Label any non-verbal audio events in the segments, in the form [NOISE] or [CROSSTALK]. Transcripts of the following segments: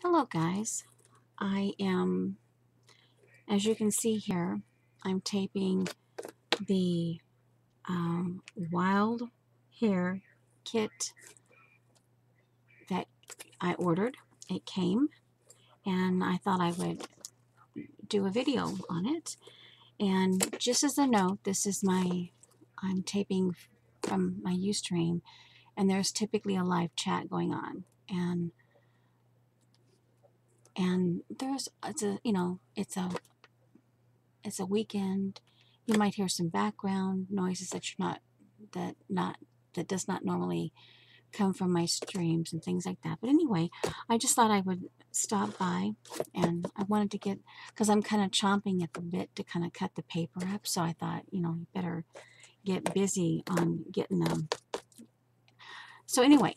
Hello guys, I am, as you can see here, I'm taping the um, Wild Hare kit that I ordered. It came and I thought I would do a video on it. And just as a note, this is my, I'm taping from my Ustream and there's typically a live chat going on. And and there's it's a you know it's a it's a weekend. You might hear some background noises that you're not that not that does not normally come from my streams and things like that. But anyway i just thought i would stop by and i wanted to get because i'm kind of chomping at the bit to kind of cut the paper up. So i thought you know you better get busy on getting them so anyway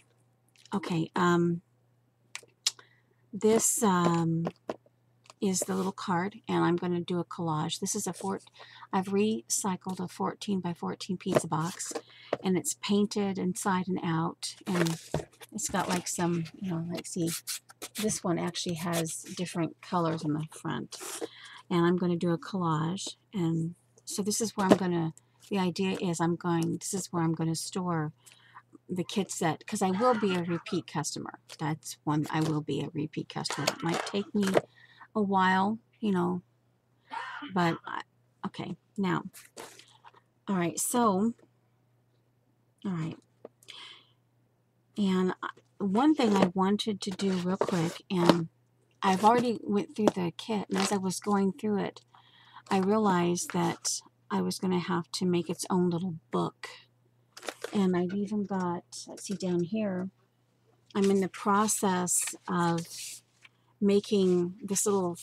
okay um this um is the little card and I'm going to do a collage. This is a four, I've recycled a 14 by 14 pizza box and it's painted inside and out and it's got like some, you know, let's see, this one actually has different colors on the front and I'm going to do a collage and so this is where I'm going to, the idea is I'm going, this is where I'm going to store the kits that, because I will be a repeat customer. That's one, I will be a repeat customer. It might take me a while, you know, but okay, now, all right, so, all right, and uh, one thing I wanted to do real quick, and I've already went through the kit, and as I was going through it, I realized that I was going to have to make its own little book, and I've even got, let's see down here, I'm in the process of making this little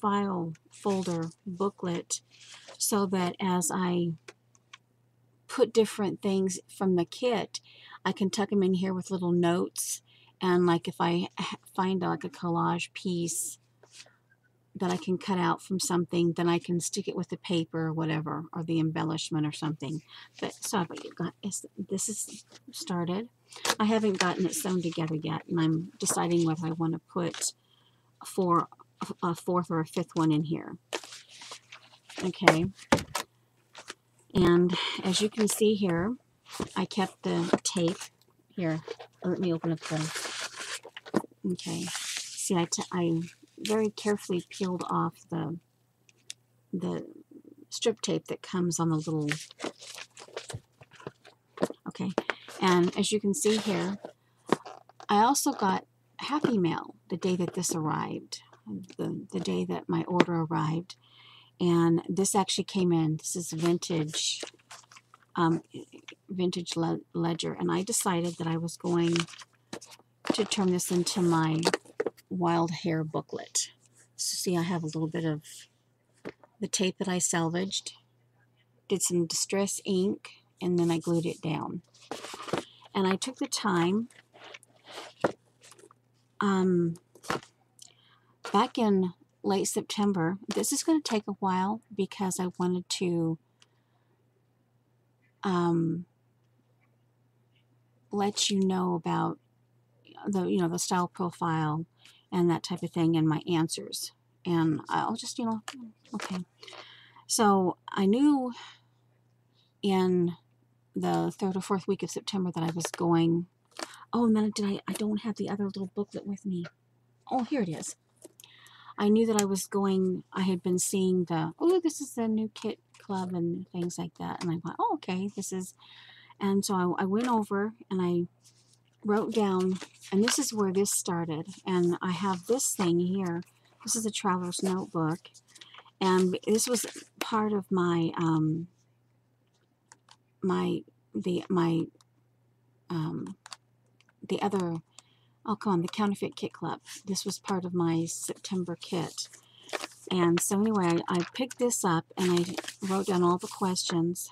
file folder booklet so that as I put different things from the kit, I can tuck them in here with little notes. And like if I find like a collage piece that I can cut out from something, then I can stick it with the paper or whatever, or the embellishment or something. But so I've got this is started. I haven't gotten it sewn together yet, and I'm deciding whether I want to put for a fourth or a fifth one in here. Okay. And as you can see here, I kept the tape. Here, let me open up the, okay. See, I, I very carefully peeled off the, the strip tape that comes on the little, okay. And as you can see here, I also got Happy Mail the day that this arrived, the, the day that my order arrived. And this actually came in, this is vintage, um, vintage le ledger. And I decided that I was going to turn this into my Wild Hare booklet. So see, I have a little bit of the tape that I salvaged, did some distress ink, and then I glued it down. And I took the time um, back in late September, this is going to take a while because I wanted to um, let you know about the you know the style profile and that type of thing and my answers and I'll just you know okay so I knew in the third or fourth week of September that I was going Oh, and then did I, I don't have the other little booklet with me. Oh, here it is. I knew that I was going, I had been seeing the, oh, this is the new kit club and things like that. And I thought, oh, okay, this is, and so I, I went over and I wrote down, and this is where this started. And I have this thing here. This is a traveler's notebook. And this was part of my, um, my, the, my, um, the other, oh come on, the Counterfeit Kit Club. This was part of my September kit. And so anyway, I, picked this up and I wrote down all the questions.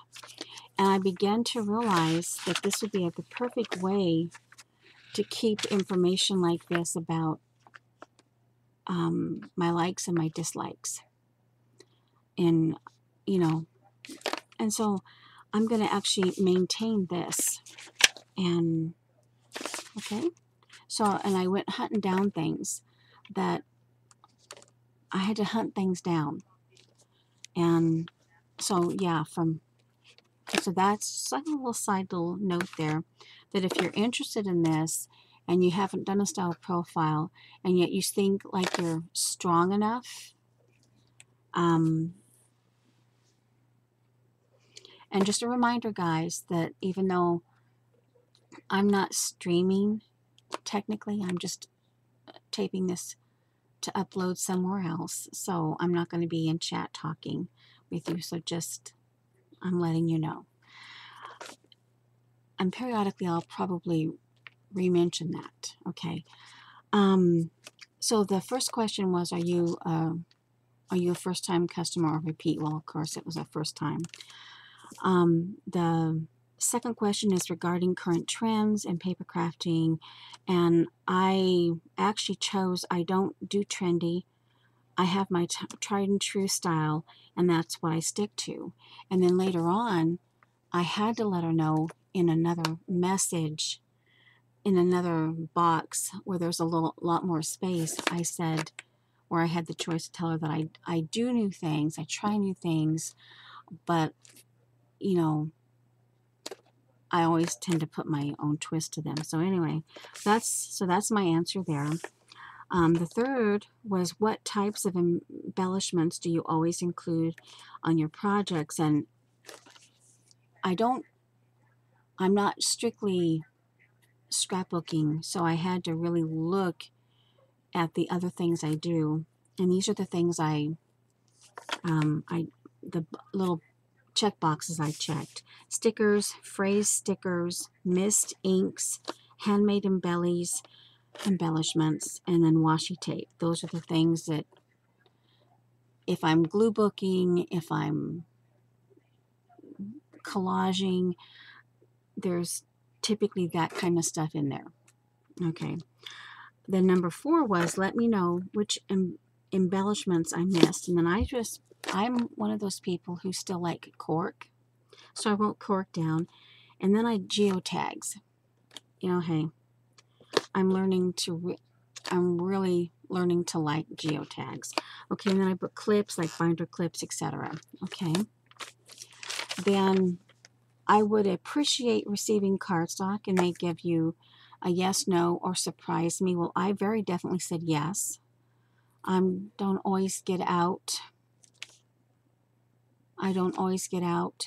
And I began to realize that this would be a, the perfect way to keep information like this about um, my likes and my dislikes. And, you know, and so I'm going to actually maintain this. And Okay, So, and I went hunting down things that I had to hunt things down. And so, yeah, from, so that's like a little side little note there that if you're interested in this and you haven't done a style profile and yet you think like you're strong enough, um, and just a reminder, guys, that even though I'm not streaming technically, I'm just uh, taping this to upload somewhere else. So I'm not going to be in chat talking with you. So just, I'm letting you know. And periodically, I'll probably re-mention that. Okay. Um, so the first question was, are you, uh, are you a first-time customer or repeat? Well, of course, it was a first time. Um, the second question is regarding current trends in paper crafting. And I actually chose, I don't do trendy. I have my tried and true style, and that's what I stick to. And then later on, I had to let her know in another message, in another box where there's a little lot more space. I said, where I had the choice to tell her that I, I do new things, I try new things, but you know, I always tend to put my own twist to them. So anyway, that's so that's my answer there. Um, the third was what types of embellishments do you always include on your projects? And I don't, I'm not strictly scrapbooking, so I had to really look at the other things I do. And these are the things I, um, I, the little check boxes I checked. Stickers, phrase stickers, mist inks, handmade embellies, embellishments, and then washi tape. Those are the things that if I'm glue booking, if I'm collaging, there's typically that kind of stuff in there. Okay. Then number four was let me know which em embellishments I missed. And then I just I'm one of those people who still like cork. So I wrote cork down. And then I geotags. You know, hey, I'm learning to, I'm really learning to like geotags. Okay, and then I put clips like binder clips, etc. Okay. Then I would appreciate receiving cardstock and they give you a yes, no, or surprise me. Well, I very definitely said yes. I don't always get out I don't always get out.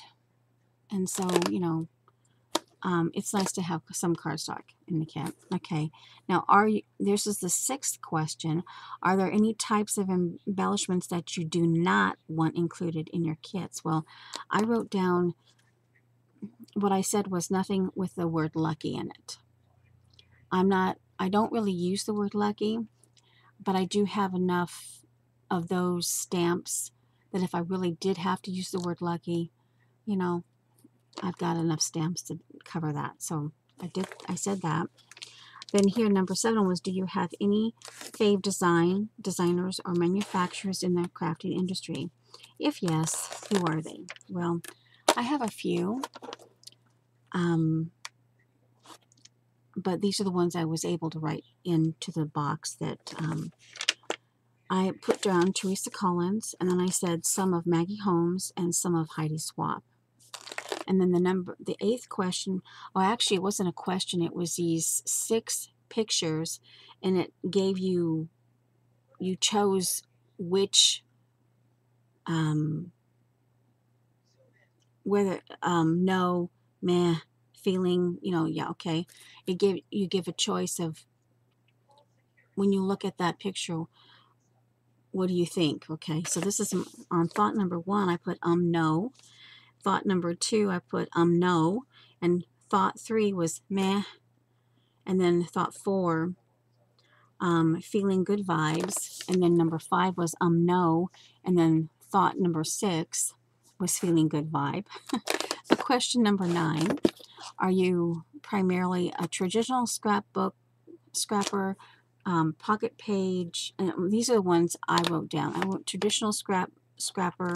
And so, you know, um, it's nice to have some cardstock in the kit. Okay, now are you, this is the sixth question. Are there any types of embellishments that you do not want included in your kits? Well, I wrote down what I said was nothing with the word lucky in it. I'm not, I don't really use the word lucky, but I do have enough of those stamps that if I really did have to use the word lucky, you know, I've got enough stamps to cover that. So I did, I said that. Then here, number seven was, do you have any fave design, designers or manufacturers in the crafting industry? If yes, who are they? Well, I have a few. Um, but these are the ones I was able to write into the box that um, I put down Teresa Collins, and then I said some of Maggie Holmes and some of Heidi Swapp. And then the number, the eighth question, oh, actually, it wasn't a question. It was these six pictures, and it gave you, you chose which, um, whether, um, no, meh, feeling, you know, yeah, okay. It give you give a choice of when you look at that picture, what do you think? Okay, so this is on thought number one, I put um no. Thought number two, I put um no. And thought three was meh. And then thought four, um, feeling good vibes. And then number five was um no. And then thought number six was feeling good vibe. [LAUGHS] question number nine, are you primarily a traditional scrapbook scrapper um, pocket page. These are the ones I wrote down. I wrote traditional scrap scrapper,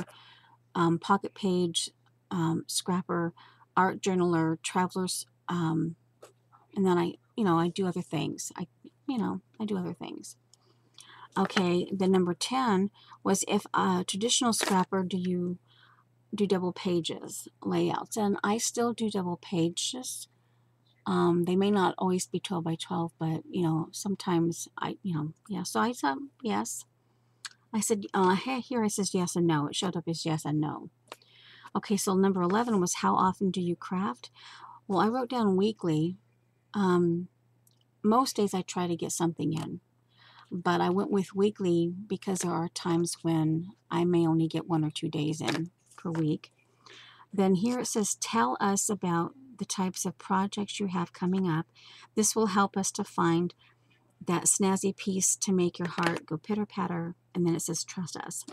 um, pocket page, um, scrapper, art journaler, travelers, um, and then I you know, I do other things. I, you know, I do other things. Okay, the number 10 was if a traditional scrapper, do you do double pages layouts? And I still do double pages. Um, they may not always be 12 by 12, but, you know, sometimes I, you know, yeah. So I said yes. I said, uh, here it says yes and no. It showed up as yes and no. Okay, so number 11 was how often do you craft? Well, I wrote down weekly. Um, most days I try to get something in, but I went with weekly because there are times when I may only get one or two days in per week. Then here it says, tell us about the types of projects you have coming up. This will help us to find that snazzy piece to make your heart go pitter patter. And then it says, trust us.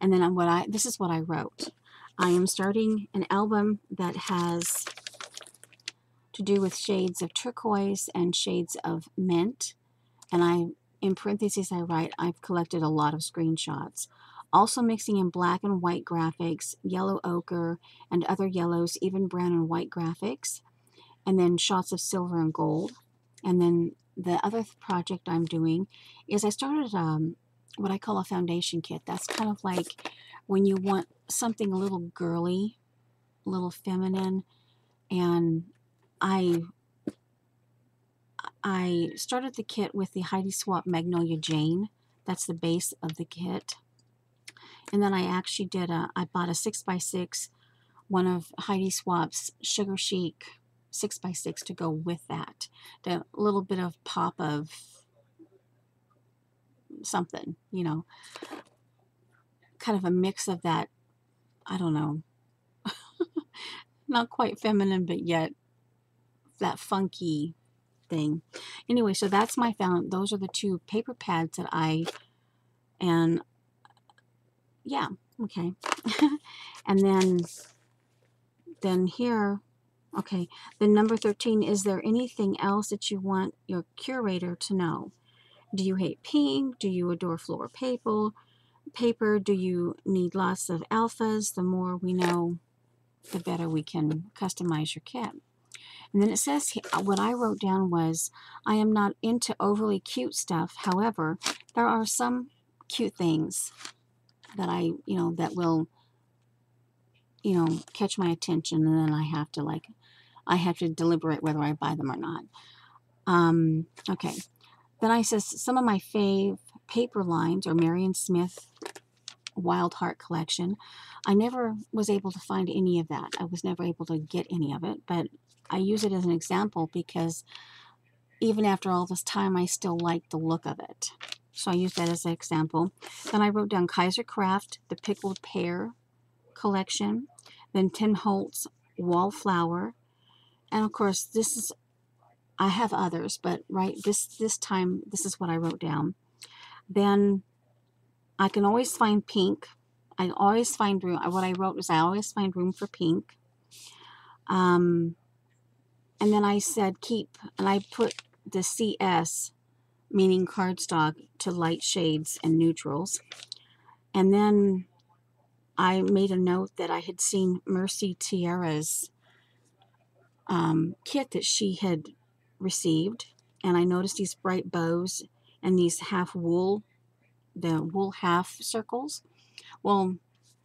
And then what I, this is what I wrote. I am starting an album that has to do with shades of turquoise and shades of mint. And I, in parentheses, I write, I've collected a lot of screenshots. Also mixing in black and white graphics, yellow ochre, and other yellows, even brown and white graphics. And then shots of silver and gold. And then the other project I'm doing is I started um, what I call a foundation kit. That's kind of like when you want something a little girly, a little feminine, and I I started the kit with the Heidi Swapp Magnolia Jane. That's the base of the kit. And then I actually did a, I bought a 6x6, one of Heidi Swapp's Sugar Chic 6x6 to go with that. A little bit of pop of something, you know, kind of a mix of that, I don't know, [LAUGHS] not quite feminine, but yet that funky thing. Anyway, so that's my found. Those are the two paper pads that I, and yeah, okay. [LAUGHS] and then, then here, okay, then number 13, is there anything else that you want your curator to know? Do you hate pink? Do you adore floor paper? Paper? Do you need lots of alphas? The more we know, the better we can customize your kit. And then it says uh, what I wrote down was I am not into overly cute stuff. However, there are some cute things that I, you know, that will, you know, catch my attention and then I have to like, I have to deliberate whether I buy them or not. Um, okay. Then I says some of my fave paper lines are Marion Smith Wild Heart collection. I never was able to find any of that. I was never able to get any of it, but I use it as an example because even after all this time, I still like the look of it. So I use that as an example. Then I wrote down Kaiser Craft, the Pickled Pear collection. Then Tim Holtz Wallflower. And of course, this is, I have others, but right this, this time, this is what I wrote down. Then I can always find pink. I always find room. What I wrote was I always find room for pink. Um, and then I said keep, and I put the CS, meaning cardstock, to light shades and neutrals. And then I made a note that I had seen Mercy Tiara's um, kit that she had received. And I noticed these bright bows and these half wool the wool half circles. Well,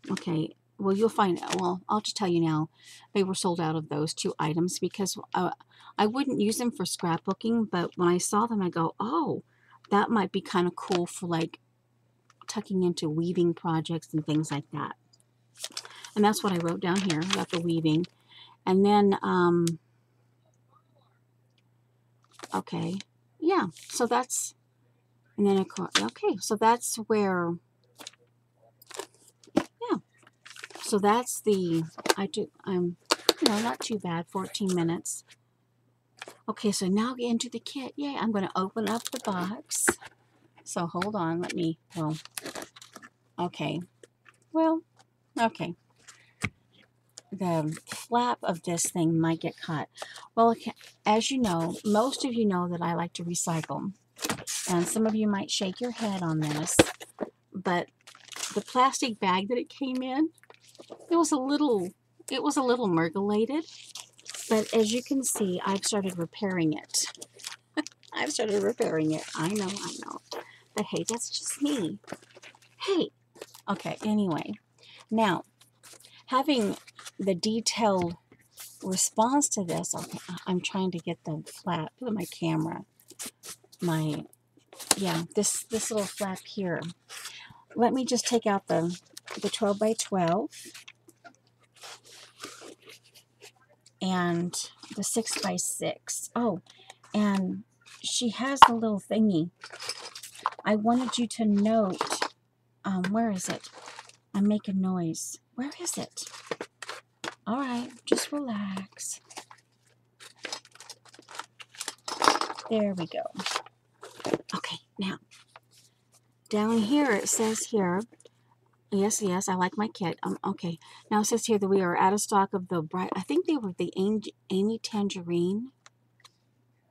okay, well, you'll find, well, I'll just tell you now, they were sold out of those two items because uh, I wouldn't use them for scrapbooking, but when I saw them, I go, oh, that might be kind of cool for like tucking into weaving projects and things like that. And that's what I wrote down here about the weaving. And then, um, okay, yeah, so that's and then, course, okay, so that's where, yeah. So that's the, I do, I'm, you know, not too bad, 14 minutes. Okay, so now get into the kit. Yeah, I'm going to open up the box. So hold on, let me, well, okay. Well, okay. The flap of this thing might get caught. Well, as you know, most of you know that I like to recycle. And some of you might shake your head on this, but the plastic bag that it came in, it was a little, it was a little mergulated. But as you can see, I've started repairing it. [LAUGHS] I've started repairing it. I know, I know. But hey, that's just me. Hey. Okay, anyway. Now, having the detailed response to this, okay, I'm trying to get the flap of my camera. My, yeah, this, this little flap here. Let me just take out the, the 12 by 12 and the 6 by 6 Oh, and she has a little thingy. I wanted you to note, um, where is it? I'm making noise. Where is it? All right, just relax. There we go. Okay, now, down here it says here, yes, yes, I like my kit. Um, okay, now it says here that we are out of stock of the bright, I think they were the Amy Tangerine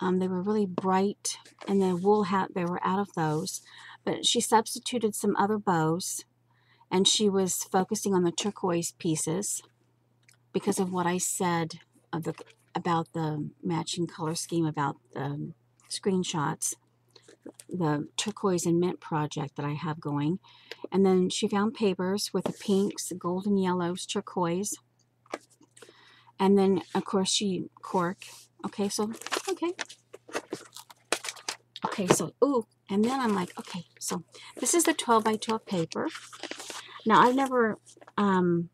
um, they were really bright, and the wool hat, they were out of those. But she substituted some other bows, and she was focusing on the turquoise pieces because of what I said of the about the matching color scheme about the screenshots, the turquoise and mint project that I have going. And then she found papers with the pinks, the golden yellows, turquoise. And then, of course, she cork Okay, so, okay. Okay, so, ooh, and then I'm like, okay, so this is the 12 by 12 paper. Now, I've never, um,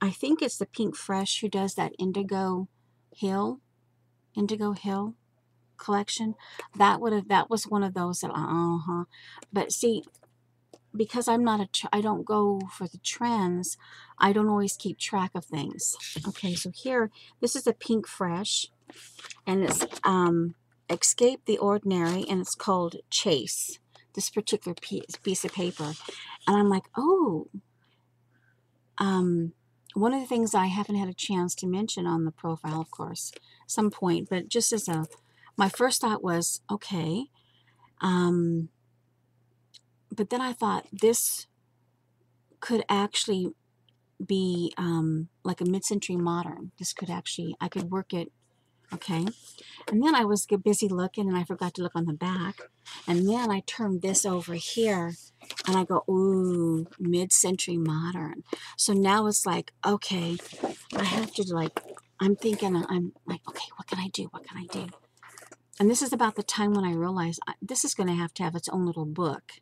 I think it's the Pink Fresh who does that Indigo Hill, Indigo Hill collection. That would have, that was one of those that, uh-huh. But see, because I'm not a, I don't go for the trends, I don't always keep track of things. Okay, so here, this is a Pink Fresh and it's um, Escape the Ordinary, and it's called Chase, this particular piece, piece of paper. And I'm like, oh, um, one of the things I haven't had a chance to mention on the profile, of course, some point, but just as a, my first thought was, okay, um, but then I thought this could actually be um, like a mid-century modern. This could actually, I could work it okay? And then I was busy looking and I forgot to look on the back. And then I turned this over here and I go ooh mid-century modern. So now it's like okay I have to like I'm thinking I'm like okay what can I do? What can I do and this is about the time when I realized this is going to have to have its own little book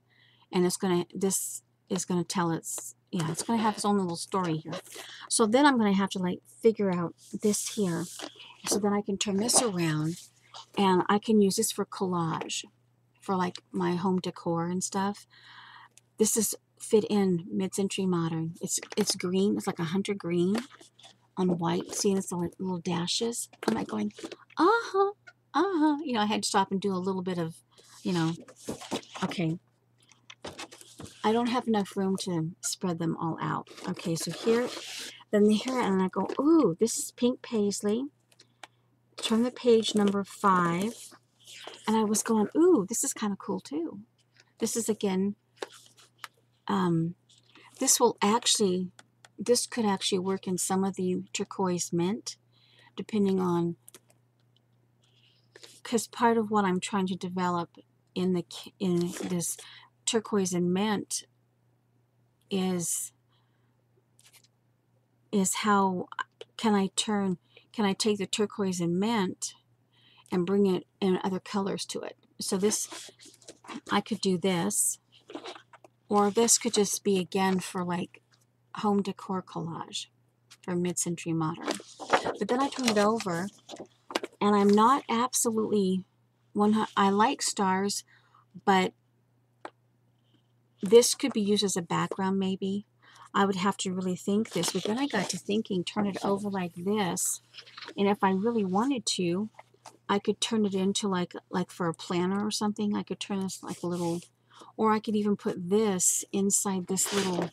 and it's going to this is going to tell its yeah it's going to have its own little story here so then I'm going to have to like figure out this here so then I can turn this around and I can use this for collage for like my home decor and stuff. This is fit in mid-century modern. It's it's green. It's like a hunter green on white. See, it's like little dashes. I'm like going, uh-huh, uh-huh. You know, I had to stop and do a little bit of, you know, okay. I don't have enough room to spread them all out. Okay, so here, then here, and I go, ooh, this is pink paisley turn the page number five, and I was going, ooh, this is kind of cool too. This is again, um, this will actually, this could actually work in some of the turquoise mint, depending on, because part of what I'm trying to develop in the in this turquoise and mint is is how can I turn can I take the turquoise and mint and bring it in other colors to it. So this, I could do this, or this could just be again for like home decor collage for mid-century modern. But then I turn it over and I'm not absolutely one. I like stars, but this could be used as a background maybe I would have to really think this. But then I got to thinking, turn it over like this. And if I really wanted to, I could turn it into like, like for a planner or something. I could turn this like a little, or I could even put this inside this little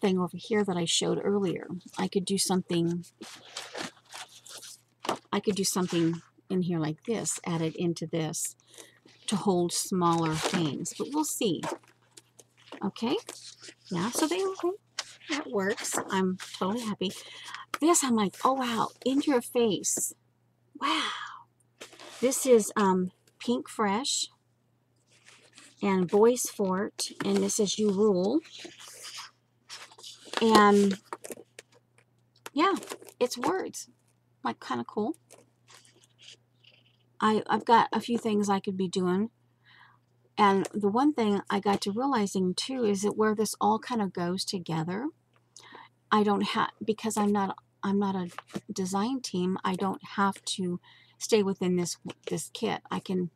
thing over here that I showed earlier. I could do something, I could do something in here like this, add it into this to hold smaller things. But we'll see. Okay? Yeah, so they, that works. I'm totally happy. This, I'm like, oh wow, in your face. Wow. This is um, Pink Fresh and Boys Fort, and this is You Rule. And yeah, it's words. Like kind of cool. I, I've got a few things I could be doing. And the one thing I got to realizing too is that where this all kind of goes together, I don't have because I'm not I'm not a design team. I don't have to stay within this this kit. I can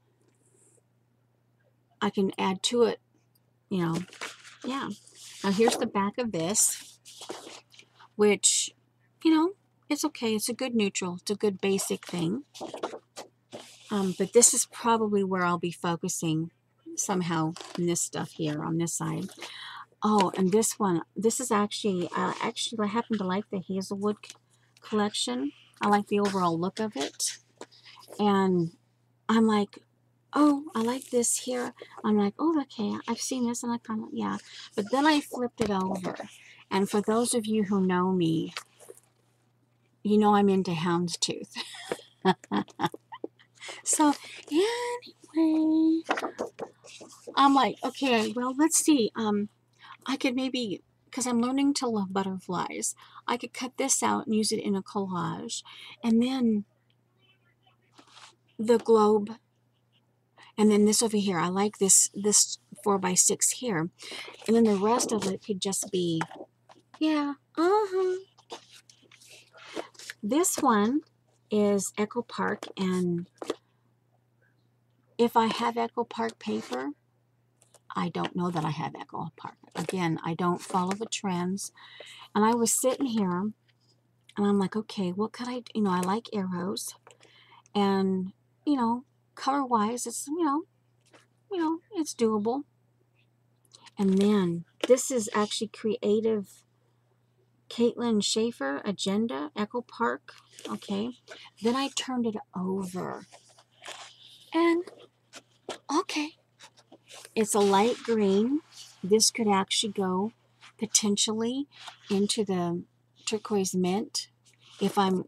I can add to it, you know. Yeah. Now here's the back of this, which, you know, it's okay. It's a good neutral. It's a good basic thing. Um, but this is probably where I'll be focusing somehow in this stuff here on this side. Oh, and this one, this is actually, uh, actually I happen to like the Hazelwood collection. I like the overall look of it. And I'm like, oh, I like this here. I'm like, oh, okay, I've seen this and I kind of, yeah. But then I flipped it over. And for those of you who know me, you know I'm into houndstooth. [LAUGHS] so anyway, I'm like, okay, well, let's see. Um, I could maybe, because I'm learning to love butterflies, I could cut this out and use it in a collage. And then the globe and then this over here I like this this four by six here and then the rest of it could just be yeah uh-huh this one is Echo Park and if I have Echo Park paper I don't know that I have Echo Park. Again I don't follow the trends. And I was sitting here and I'm like okay what could I you know I like arrows. And you know color wise, it's, you know, you know, it's doable. And then this is actually creative Caitlin Schaefer agenda, Echo Park. Okay. Then I turned it over. And okay. It's a light green. This could actually go potentially into the turquoise mint if I'm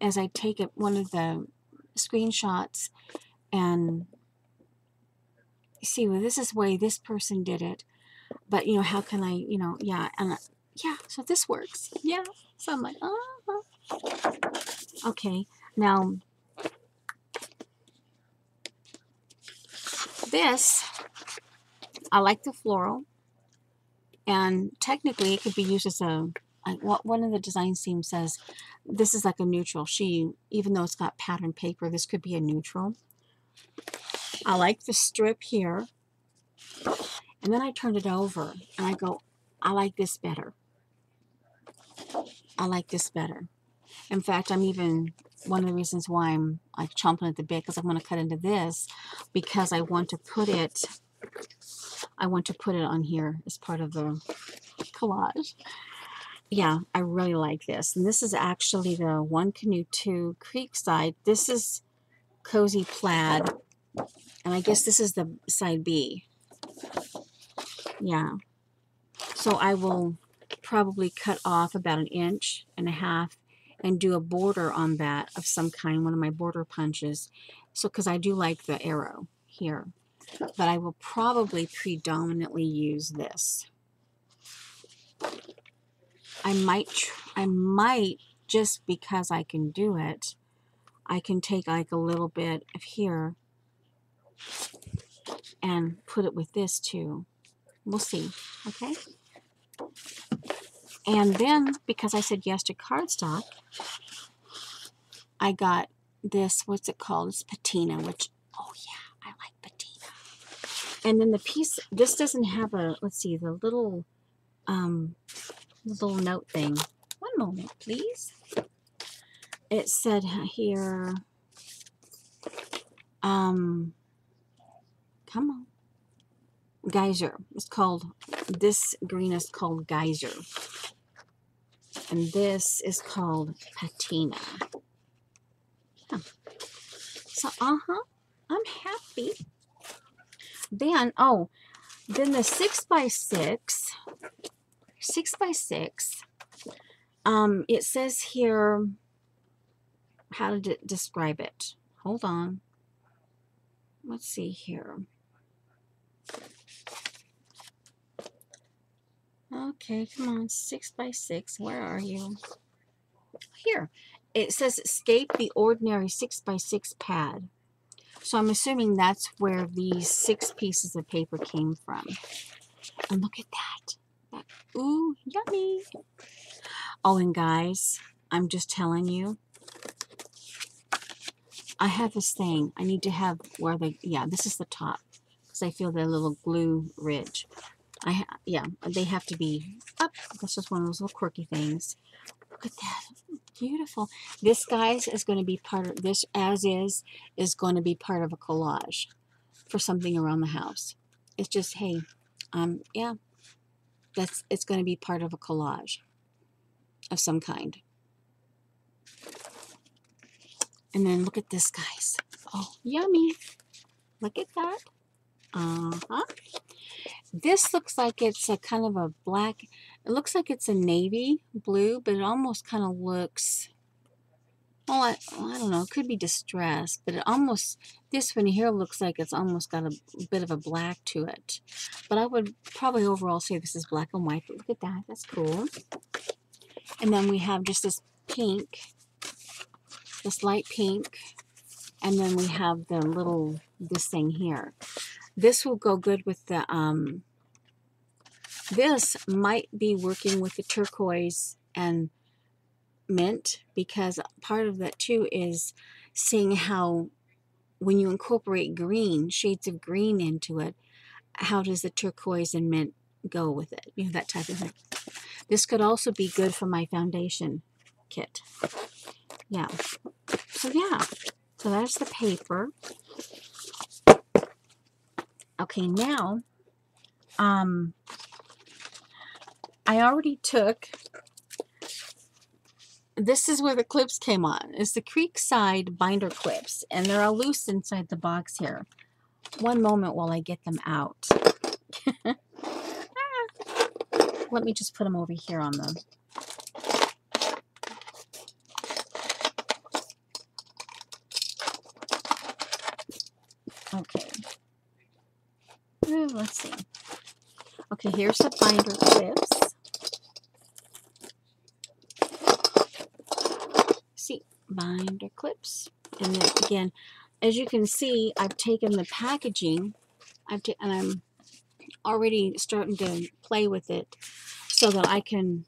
as I take it one of the screenshots and see well this is the way this person did it but you know how can i you know yeah and yeah so this works yeah so i'm like oh okay now this i like the floral and technically it could be used as a what one of the design themes says this is like a neutral she even though it's got pattern paper this could be a neutral I like the strip here. And then I turned it over and I go, I like this better. I like this better. In fact, I'm even, one of the reasons why I'm like chomping at the bit because I'm going to cut into this because I want to put it, I want to put it on here as part of the collage. Yeah, I really like this. And this is actually the One Canoe 2 Creekside. This is Cozy Plaid and I guess this is the side B. Yeah. So I will probably cut off about an inch and a half and do a border on that of some kind, one of my border punches. So, because I do like the arrow here. But I will probably predominantly use this. I might, I might, just because I can do it, I can take like a little bit of here and put it with this too. We'll see, okay? And then, because I said yes to cardstock, I got this, what's it called? It's patina, which, oh yeah, I like patina. And then the piece, this doesn't have a, let's see, the little, um, little note thing. One moment, please. It said here, um, Come on. Geyser. It's called, this green is called Geyser. And this is called Patina. Yeah. So, uh-huh. I'm happy. Then, oh, then the 6 by 6 6 by 6 um, it says here how to describe it. Hold on. let's see here. Okay, come on, six by six. Where are you? Here. It says escape the ordinary six by six pad. So I'm assuming that's where these six pieces of paper came from. And look at that. that ooh, yummy. Oh, and guys, I'm just telling you, I have this thing. I need to have where they, yeah, this is the top because I feel the little glue ridge. I yeah, they have to be up. This is one of those little quirky things. Look at that. Beautiful. This, guys, is going to be part of this, as is, is going to be part of a collage for something around the house. It's just, hey, um, yeah, that's, it's going to be part of a collage of some kind. And then look at this, guys. Oh, yummy. Look at that. Uh-huh. This looks like it's a kind of a black, it looks like it's a navy blue, but it almost kind of looks, well I, well, I don't know, it could be distressed, but it almost, this one here looks like it's almost got a bit of a black to it. But I would probably overall say this is black and white, but look at that, that's cool. And then we have just this pink, this light pink, and then we have the little, this thing here. This will go good with the, um, this might be working with the turquoise and mint because part of that too is seeing how when you incorporate green, shades of green into it, how does the turquoise and mint go with it? You know, that type of thing. This could also be good for my foundation kit. Yeah. So yeah. So that's the paper. Okay, now, um, I already took, this is where the clips came on. It's the Creekside binder clips, and they're all loose inside the box here. One moment while I get them out. [LAUGHS] Let me just put them over here on the Okay. Let's see. Okay, here's the binder clips. See, binder clips. And then again, as you can see, I've taken the packaging, I've and I'm already starting to play with it so that I can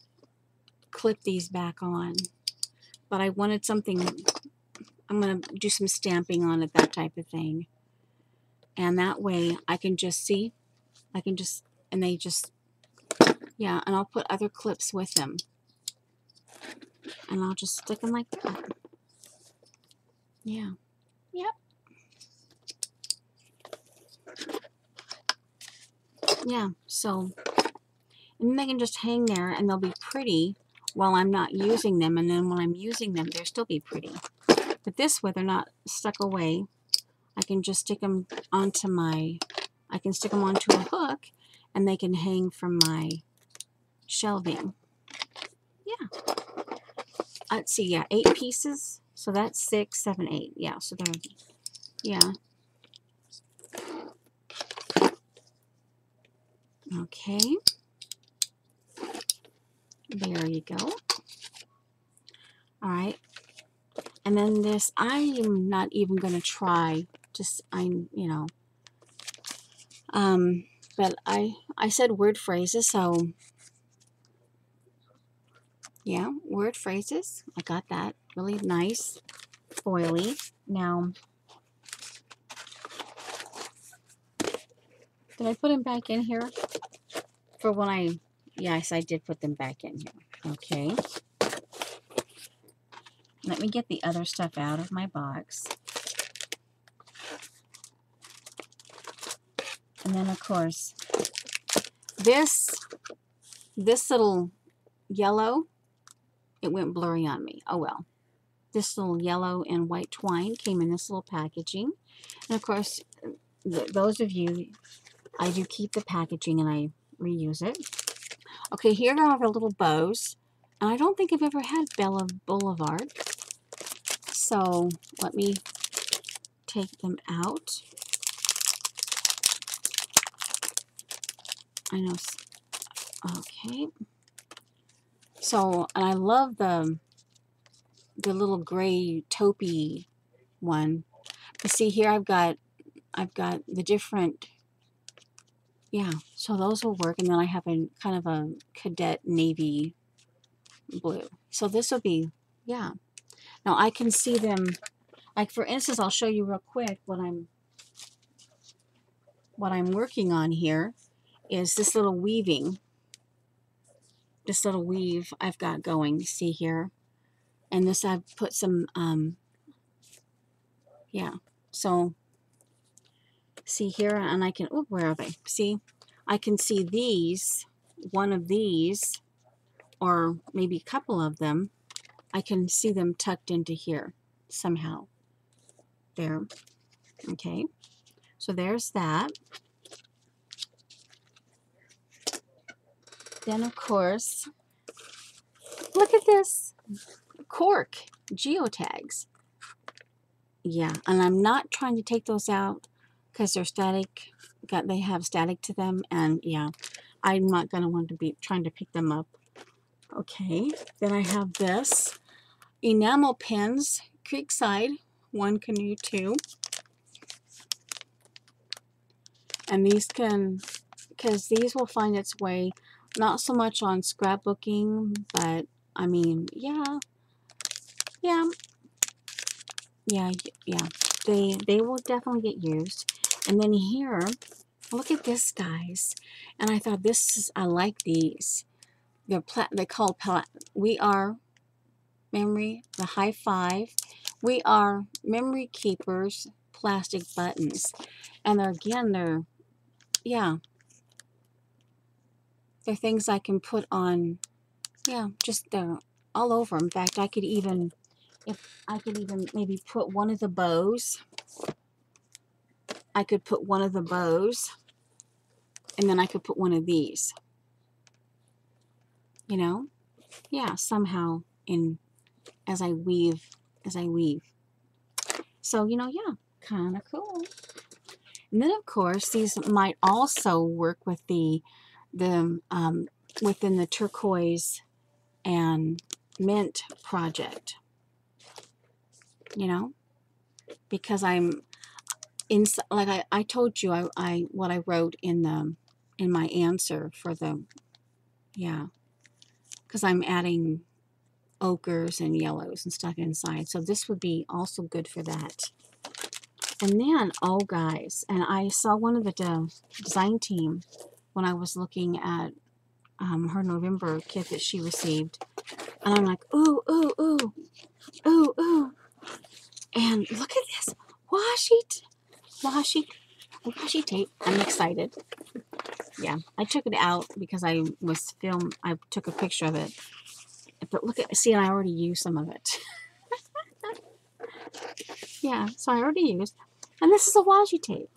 clip these back on. But I wanted something, I'm going to do some stamping on it, that type of thing. And that way I can just see, I can just, and they just, yeah, and I'll put other clips with them. And I'll just stick them like that. Yeah. Yep. Yeah, so, and they can just hang there and they'll be pretty while I'm not using them. And then when I'm using them, they'll still be pretty. But this way, they're not stuck away. I can just stick them onto my, I can stick them onto a hook and they can hang from my shelving. Yeah. Let's see, yeah, eight pieces. So that's six, seven, eight. Yeah, so they're, yeah. Okay. There you go. All right. And then this, I am not even going to try just I'm you know. Um but I I said word phrases so. Yeah word phrases. I got that. Really nice foily now. Did I put them back in here? For when I yes I did put them back in here. Okay. Let me get the other stuff out of my box And then of course, this, this little yellow, it went blurry on me. Oh well. This little yellow and white twine came in this little packaging. And of course, th those of you, I do keep the packaging and I reuse it. Okay, here are our little bows. And I don't think I've ever had Bella Boulevard. So let me take them out. I know. Okay. So, and I love the the little gray taupey one. But see here, I've got I've got the different. Yeah, so those will work, and then I have a kind of a cadet navy blue. So this will be yeah. Now I can see them. Like for instance, I'll show you real quick what I'm what I'm working on here is this little weaving. This little weave I've got going see here. And this I've put some um yeah so see here and I can oh where are they? See I can see these one of these or maybe a couple of them. I can see them tucked into here somehow. There okay. So there's that then of course look at this cork geotags. Yeah, and I'm not trying to take those out because they're static. Got they have static to them, and yeah, I'm not gonna want to be trying to pick them up. Okay, then I have this enamel pins, Creekside, one canoe two, and these can, because these will find its way not so much on scrapbooking, but I mean, yeah, yeah. Yeah, yeah. They they will definitely get used. And then here, look at this, guys. And I thought this is I like these. They're pla they call pla we are memory, the high five. We are memory keepers, plastic buttons. And they're again they're yeah. They're things I can put on yeah, just they're all over. In fact, I could even if I could even maybe put one of the bows. I could put one of the bows and then I could put one of these. You know? Yeah, somehow in as I weave, as I weave. So, you know, yeah, kind of cool. And then, of course, these might also work with the, the um, within the turquoise and mint project you know, because I'm in, like I, I told you, I, I, what I wrote in the, in my answer for the, yeah, because I'm adding ochres and yellows and stuff inside. So this would be also good for that. And then, oh guys, and I saw one of the de design team when I was looking at um, her November kit that she received. And I'm like, ooh, ooh, ooh, ooh, ooh. And look at this washi, washi, washi tape. I'm excited. Yeah, I took it out because I was film. I took a picture of it. But look at, see, and I already used some of it. [LAUGHS] yeah, so I already used. And this is a washi tape.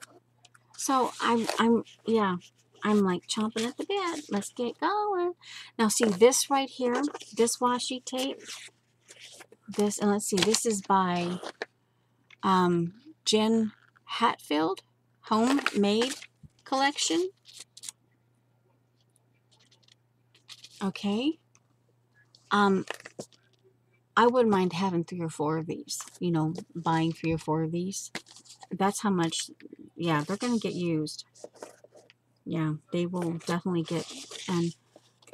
So I'm, I'm, yeah, I'm like chomping at the bit. Let's get going. Now see this right here, this washi tape. This, and let's see, this is by um, Jen Hadfield Homemade Collection. Okay. Um, I wouldn't mind having three or four of these, you know, buying three or four of these. That's how much, yeah, they're going to get used. Yeah, they will definitely get, and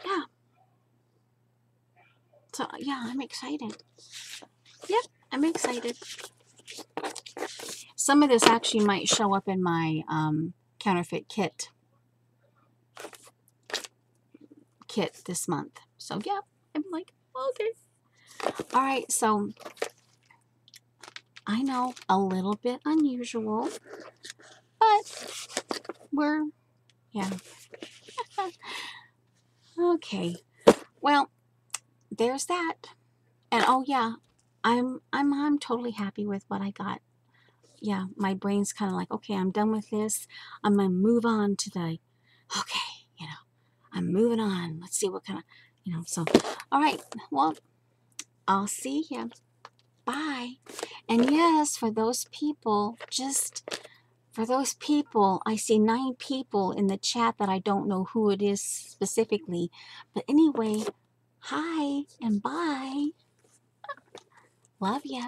yeah. So, yeah, I'm excited. Yep, I'm excited. Some of this actually might show up in my um, counterfeit kit kit this month. So yeah, I'm like, okay. All right, so I know a little bit unusual, but we're, yeah. okay, well, there's that. And oh yeah, I'm I'm I'm totally happy with what I got. Yeah, my brain's kind of like, okay, I'm done with this. I'm gonna move on to the, okay, you know, I'm moving on. Let's see what kind of, you know. So, all right, well, I'll see you. Bye. And yes, for those people, just for those people, I see nine people in the chat that I don't know who it is specifically. But anyway, hi and bye. Love ya.